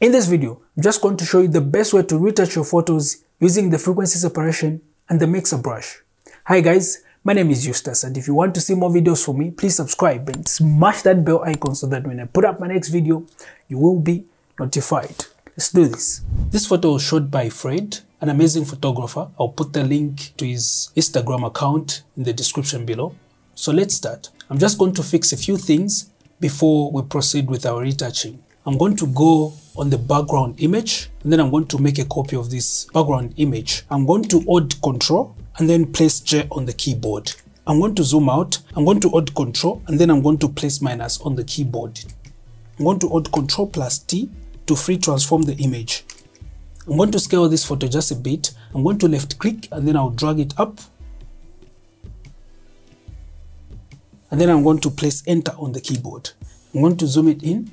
In this video, I'm just going to show you the best way to retouch your photos using the frequency separation and the mixer brush. Hi guys, my name is Eustace and if you want to see more videos from me, please subscribe and smash that bell icon so that when I put up my next video, you will be notified. Let's do this. This photo was shot by Fred, an amazing photographer. I'll put the link to his Instagram account in the description below. So let's start. I'm just going to fix a few things before we proceed with our retouching. I'm going to go on the background image and then I'm going to make a copy of this background image. I'm going to hold control and then place J on the keyboard. I'm going to zoom out. I'm going to hold control and then I'm going to place minus on the keyboard. I'm going to hold control plus T to free transform the image. I'm going to scale this photo just a bit. I'm going to left click and then I'll drag it up and then I'm going to place enter on the keyboard. I'm going to zoom it in.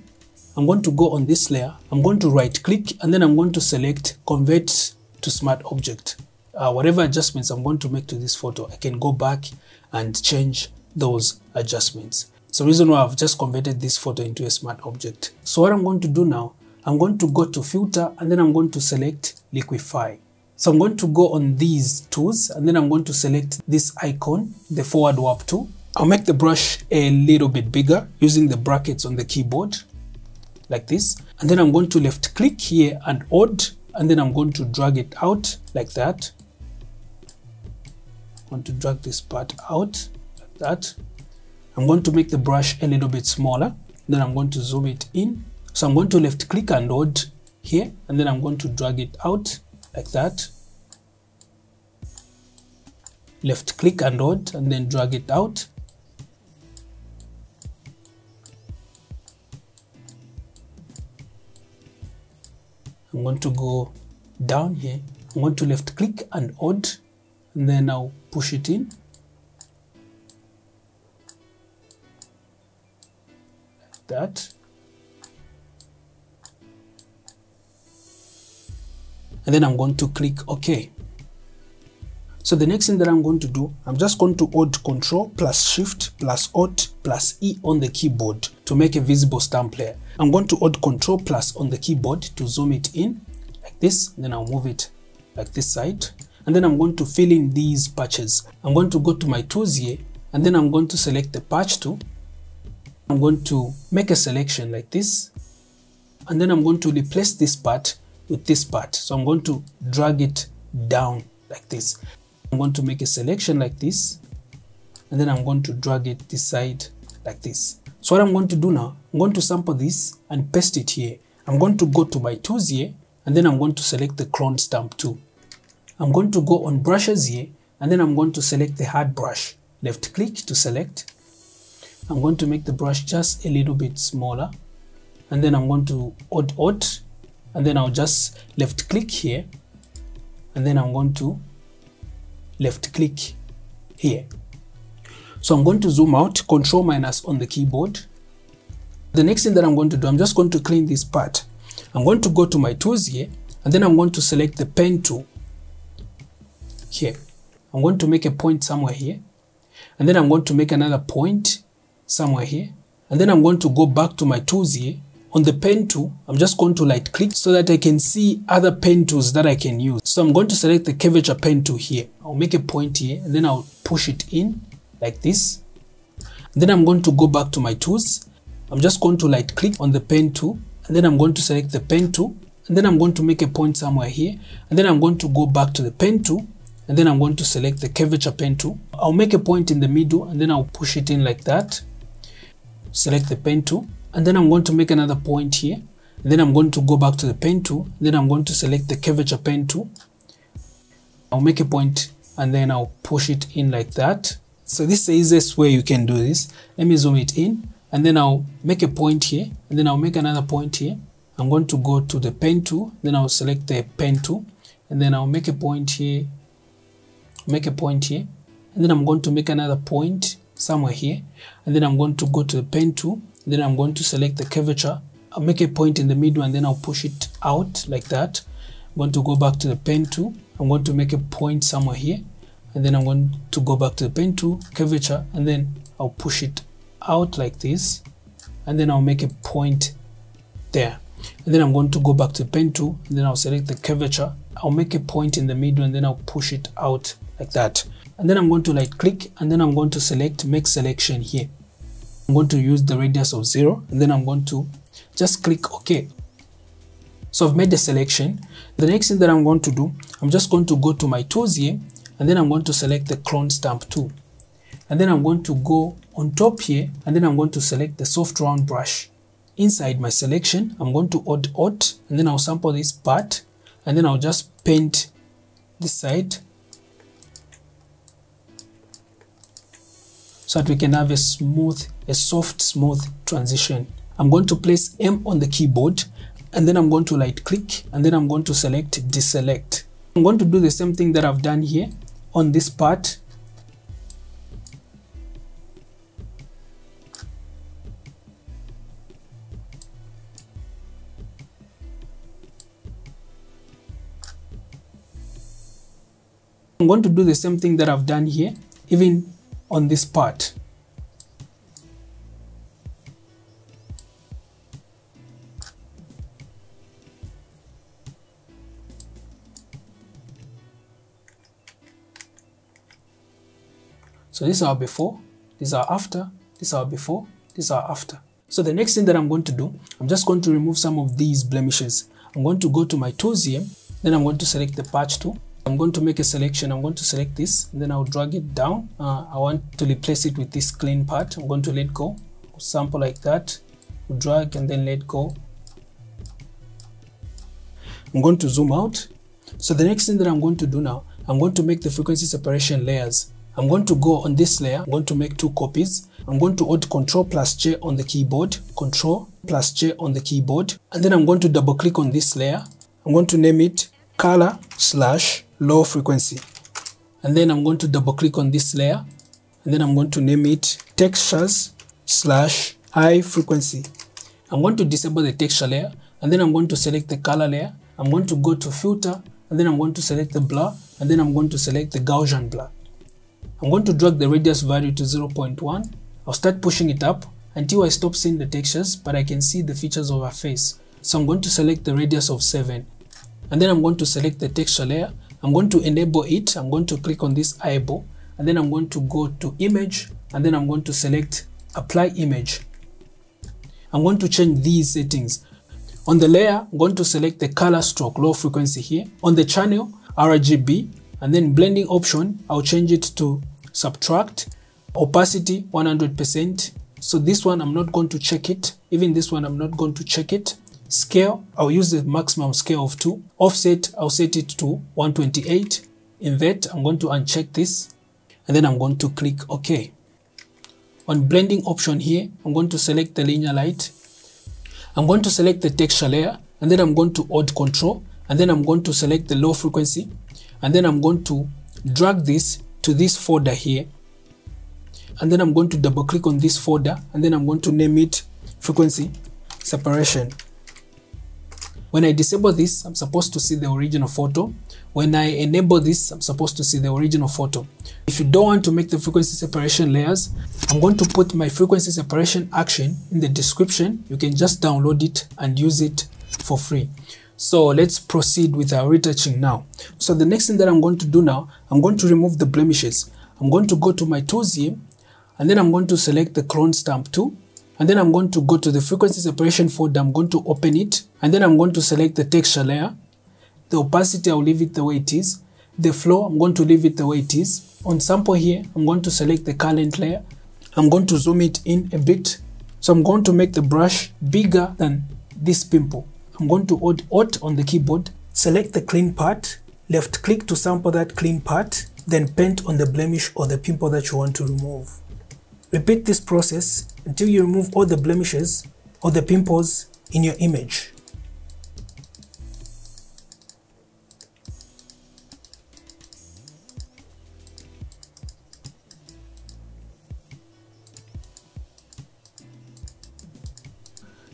I'm going to go on this layer. I'm going to right click and then I'm going to select convert to smart object. Uh, whatever adjustments I'm going to make to this photo, I can go back and change those adjustments. So reason why I've just converted this photo into a smart object. So what I'm going to do now, I'm going to go to filter and then I'm going to select liquify. So I'm going to go on these tools and then I'm going to select this icon, the forward warp tool. I'll make the brush a little bit bigger using the brackets on the keyboard like this. And then I'm going to left click here and odd and then I'm going to drag it out like that. I'm going to drag this part out like that. I'm going to make the brush a little bit smaller. Then I'm going to zoom it in. So I'm going to left click and odd here and then I'm going to drag it out like that. Left click and odd and then drag it out I'm going to go down here. I'm going to left click and odd and then I'll push it in. Like that. And then I'm going to click OK. So the next thing that I'm going to do, I'm just going to hold Control plus Shift plus Alt plus E on the keyboard to make a visible stamp layer. I'm going to hold Control plus on the keyboard to zoom it in like this. Then I'll move it like this side. And then I'm going to fill in these patches. I'm going to go to my tools here and then I'm going to select the patch tool. I'm going to make a selection like this. And then I'm going to replace this part with this part. So I'm going to drag it down like this. I'm going to make a selection like this and then I'm going to drag it this side like this. So what I'm going to do now, I'm going to sample this and paste it here. I'm going to go to my tools here and then I'm going to select the clone stamp tool. I'm going to go on brushes here and then I'm going to select the hard brush. Left click to select. I'm going to make the brush just a little bit smaller and then I'm going to odd odd and then I'll just left click here and then I'm going to left click here. So I'm going to zoom out, control minus on the keyboard. The next thing that I'm going to do, I'm just going to clean this part. I'm going to go to my tools here, and then I'm going to select the pen tool here. I'm going to make a point somewhere here, and then I'm going to make another point somewhere here, and then I'm going to go back to my tools here. On the pen tool, I'm just going to light click so that I can see other pen tools that I can use. So I'm going to select the curvature pen tool here. I'll make a point here and then I'll push it in like this. And then I'm going to go back to my tools. I'm just going to light click on the pen tool and then I'm going to select the pen tool and then I'm going to make a point somewhere here and then I'm going to go back to the pen tool and then I'm going to select the curvature pen tool. I'll make a point in the middle and then I'll push it in like that. Select the pen tool and then I'm going to make another point here. Then I'm going to go back to the pen tool. Then I'm going to select the curvature pen tool. I'll make a point and then I'll push it in like that. So this is the easiest way you can do this. Let me zoom it in. And then I'll make a point here. And then I'll make another point here. I'm going to go to the pen tool. Then I'll select the pen tool. And then I'll make a point here. Make a point here. And then I'm going to make another point somewhere here. And then I'm going to go to the pen tool then I'm going to select the curvature. I'll make a point in the middle and then I'll push it out like that. I'm going to go back to the pen tool. I'm going to make a point somewhere here. And then I'm going to go back to the pen tool curvature and then I'll push it out like this. And then I'll make a point there. And then I'm going to go back to the pen tool. And then I'll select the curvature. I'll make a point in the middle and then I'll push it out like that. And then I'm going to right click and then I'm going to select make selection here I'm going to use the radius of 0 and then I'm going to just click OK. So I've made the selection. The next thing that I'm going to do I'm just going to go to my tools here and then I'm going to select the clone stamp tool. And then I'm going to go on top here and then I'm going to select the soft round brush. Inside my selection I'm going to add alt and then I'll sample this part and then I'll just paint this side so that we can have a smooth a soft smooth transition. I'm going to place M on the keyboard and then I'm going to right click and then I'm going to select deselect. I'm going to do the same thing that I've done here on this part. I'm going to do the same thing that I've done here, even on this part. So this is our before, is our after, this is our before, this is our after. So the next thing that I'm going to do, I'm just going to remove some of these blemishes. I'm going to go to my tools here, then I'm going to select the patch tool I'm going to make a selection. I'm going to select this, and then I'll drag it down. Uh, I want to replace it with this clean part. I'm going to let go, sample like that, drag and then let go. I'm going to zoom out. So the next thing that I'm going to do now, I'm going to make the frequency separation layers. I'm going to go on this layer. I'm going to make two copies. I'm going to hold Control plus J on the keyboard, Control plus J on the keyboard, and then I'm going to double click on this layer. I'm going to name it color slash low frequency and then I'm going to double click on this layer and then I'm going to name it textures slash high frequency I'm going to disable the texture layer and then I'm going to select the color layer I'm going to go to filter and then I'm going to select the blur and then I'm going to select the Gaussian blur I'm going to drag the radius value to 0.1 I'll start pushing it up until I stop seeing the textures but I can see the features of our face so I'm going to select the radius of 7 and then I'm going to select the texture layer I'm going to enable it. I'm going to click on this eyeball and then I'm going to go to image and then I'm going to select apply image. I'm going to change these settings. On the layer, I'm going to select the color stroke low frequency here. On the channel, RGB and then blending option, I'll change it to subtract. Opacity 100%. So this one, I'm not going to check it. Even this one, I'm not going to check it. Scale, I'll use the maximum scale of 2. Offset, I'll set it to 128. Invert, I'm going to uncheck this. And then I'm going to click OK. On blending option here, I'm going to select the linear light. I'm going to select the texture layer. And then I'm going to hold control. And then I'm going to select the low frequency. And then I'm going to drag this to this folder here. And then I'm going to double click on this folder. And then I'm going to name it frequency separation. When I disable this, I'm supposed to see the original photo. When I enable this, I'm supposed to see the original photo. If you don't want to make the frequency separation layers, I'm going to put my frequency separation action in the description. You can just download it and use it for free. So let's proceed with our retouching now. So the next thing that I'm going to do now, I'm going to remove the blemishes. I'm going to go to my tools here and then I'm going to select the clone stamp tool and then I'm going to go to the frequency separation folder. I'm going to open it and then I'm going to select the texture layer. The opacity, I'll leave it the way it is. The flow, I'm going to leave it the way it is. On sample here, I'm going to select the current layer. I'm going to zoom it in a bit. So I'm going to make the brush bigger than this pimple. I'm going to hold Alt on the keyboard, select the clean part, left click to sample that clean part, then paint on the blemish or the pimple that you want to remove. Repeat this process until you remove all the blemishes or the pimples in your image.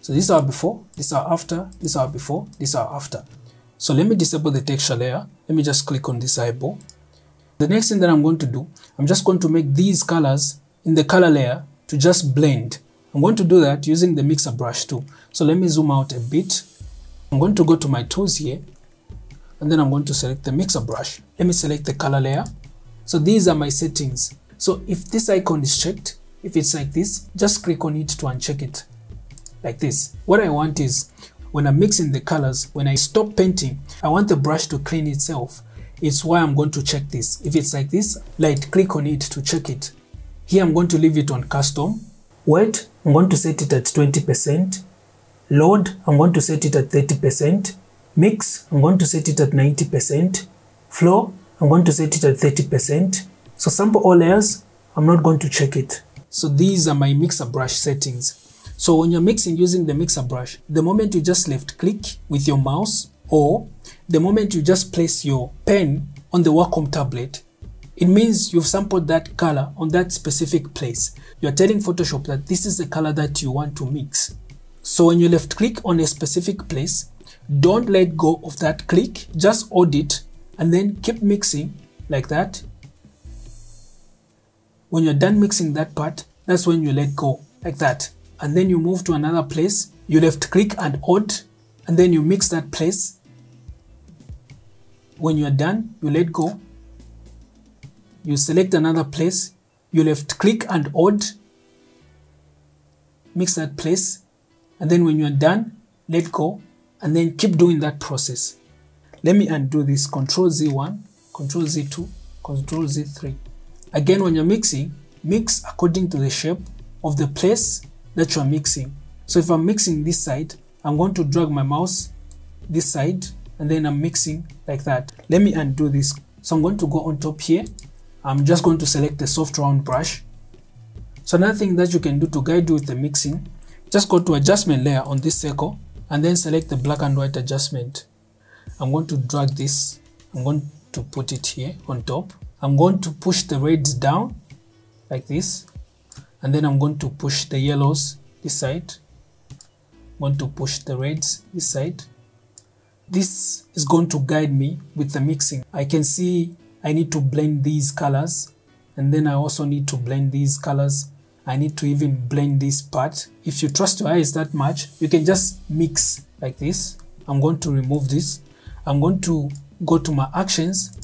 So these are before, these are after, these are before, these are after. So let me disable the texture layer. Let me just click on this eyeball. The next thing that I'm going to do, I'm just going to make these colors in the color layer to just blend. I'm going to do that using the mixer brush too. So let me zoom out a bit I'm going to go to my tools here and then I'm going to select the mixer brush. Let me select the color layer. So these are my settings. So if this icon is checked, if it's like this, just click on it to uncheck it like this. What I want is when I'm mixing the colors, when I stop painting, I want the brush to clean itself. It's why I'm going to check this. If it's like this, light click on it to check it. Here I'm going to leave it on custom. Weight, I'm going to set it at 20%. Load, I'm going to set it at 30%. Mix, I'm going to set it at 90%. Flow, I'm going to set it at 30%. So sample all layers, I'm not going to check it. So these are my mixer brush settings. So when you're mixing using the mixer brush, the moment you just left click with your mouse or the moment you just place your pen on the Wacom tablet, it means you've sampled that color on that specific place. You're telling Photoshop that this is the color that you want to mix. So when you left click on a specific place, don't let go of that click, just hold it and then keep mixing like that. When you're done mixing that part, that's when you let go like that and then you move to another place, you left click and hold, and then you mix that place. When you're done, you let go. You select another place, you left click and hold, mix that place, and then when you're done, let go, and then keep doing that process. Let me undo this, Control Z1, Control Z2, Control Z3. Again, when you're mixing, mix according to the shape of the place that you are mixing. So if I'm mixing this side, I'm going to drag my mouse this side and then I'm mixing like that. Let me undo this. So I'm going to go on top here. I'm just going to select the soft round brush. So another thing that you can do to guide you with the mixing, just go to adjustment layer on this circle and then select the black and white adjustment. I'm going to drag this. I'm going to put it here on top. I'm going to push the reds down like this and then I'm going to push the yellows this side I'm going to push the reds this side this is going to guide me with the mixing I can see I need to blend these colors and then I also need to blend these colors. I need to even blend this part. If you trust your eyes that much you can just mix like this. I'm going to remove this. I'm going to go to my actions.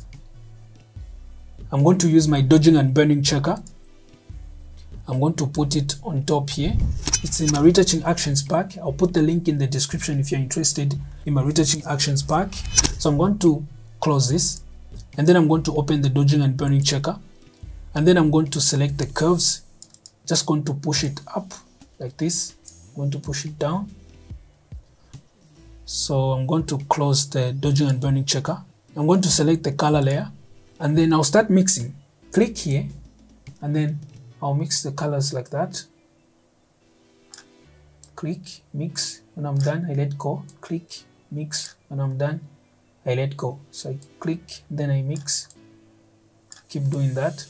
I'm going to use my dodging and burning checker. I'm going to put it on top here. It's in my retouching actions pack. I'll put the link in the description if you're interested in my retouching actions pack. So I'm going to close this and then I'm going to open the dodging and burning checker and then I'm going to select the curves. Just going to push it up like this. I'm going to push it down. So I'm going to close the dodging and burning checker. I'm going to select the color layer and then I'll start mixing. Click here and then I'll mix the colors like that. Click, mix, when I'm done, I let go. Click, mix, when I'm done, I let go. So I click, then I mix. Keep doing that.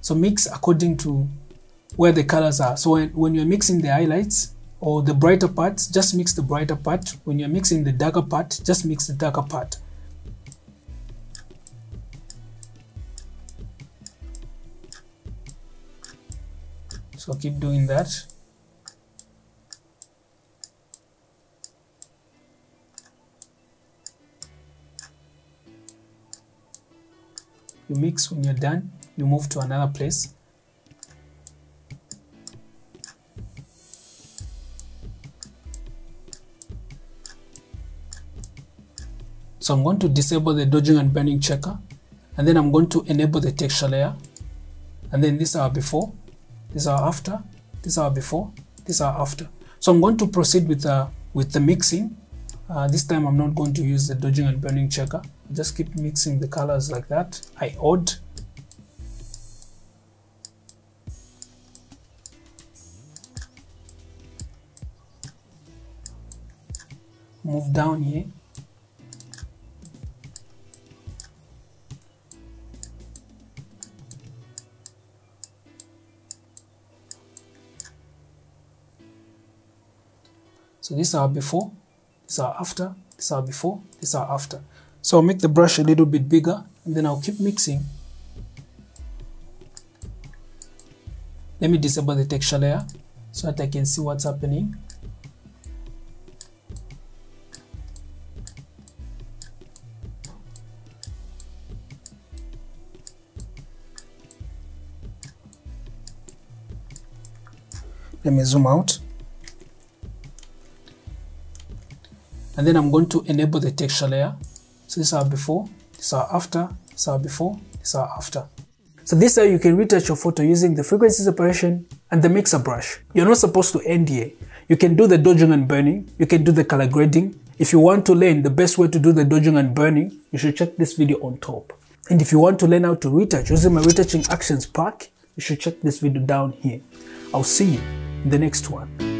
So mix according to where the colors are. So when, when you're mixing the highlights, or the brighter part, just mix the brighter part. When you're mixing the darker part, just mix the darker part. So keep doing that. You mix when you're done, you move to another place So I'm going to disable the dodging and burning checker and then I'm going to enable the texture layer and then this are before, this are after, this are before, this are after. So I'm going to proceed with, uh, with the mixing. Uh, this time I'm not going to use the dodging and burning checker. Just keep mixing the colors like that. I odd. Move down here So these are before, these are after, these are before, these are after. So I'll make the brush a little bit bigger and then I'll keep mixing. let me disable the texture layer so that I can see what's happening. Let me zoom out. And then I'm going to enable the texture layer so this is our before this is our after this is our before this is our after. So this is how you can retouch your photo using the frequency separation and the mixer brush. You're not supposed to end here. You can do the dodging and burning. You can do the color grading. If you want to learn the best way to do the dodging and burning you should check this video on top. And if you want to learn how to retouch using my retouching actions pack you should check this video down here. I'll see you in the next one.